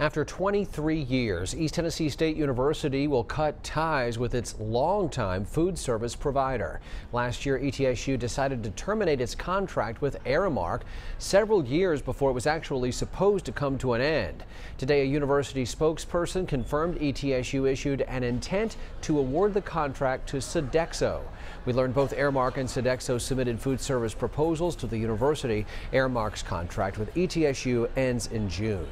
After 23 years, East Tennessee State University will cut ties with its longtime food service provider. Last year, ETSU decided to terminate its contract with Aramark several years before it was actually supposed to come to an end. Today, a university spokesperson confirmed ETSU issued an intent to award the contract to Sodexo. We learned both Aramark and Sodexo submitted food service proposals to the university. Aramark's contract with ETSU ends in June.